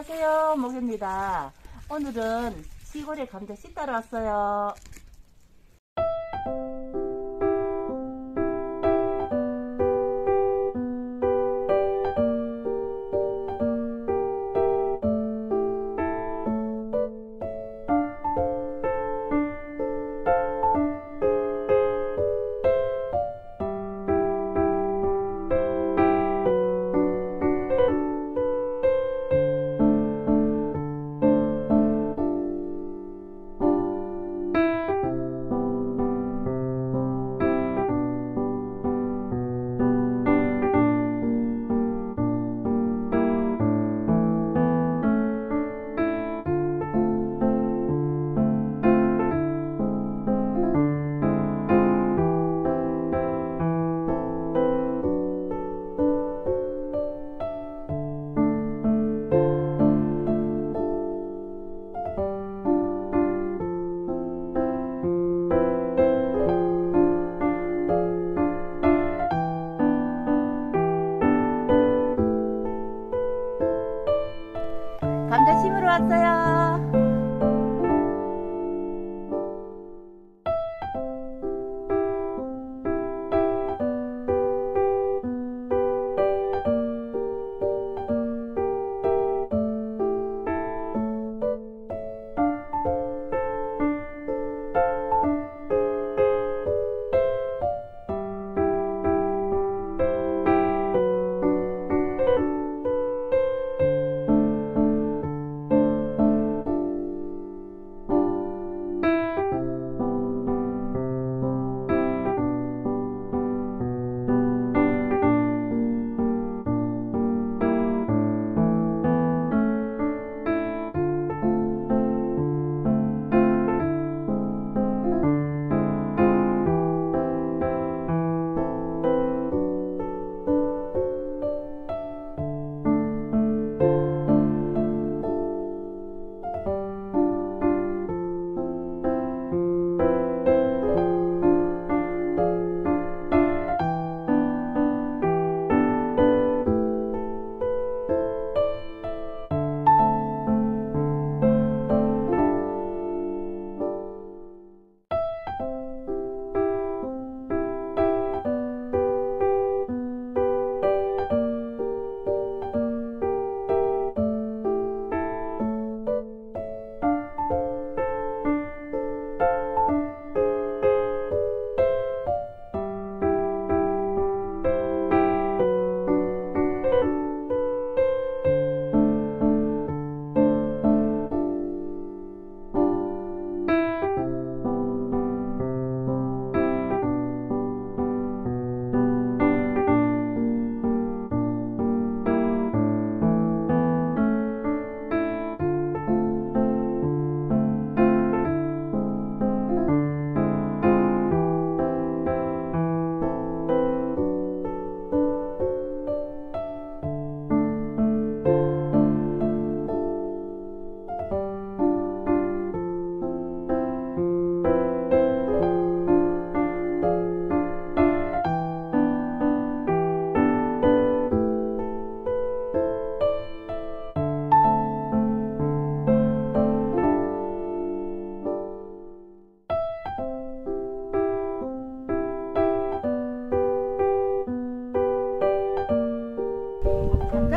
안녕하세요. 목입니다. 오늘은 시골에 감자 씻따러 왔어요 감자 심으러 왔어요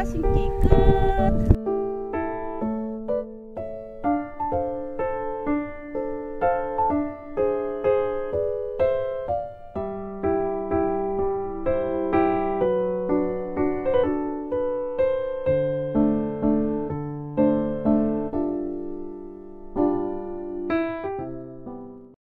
심기 끝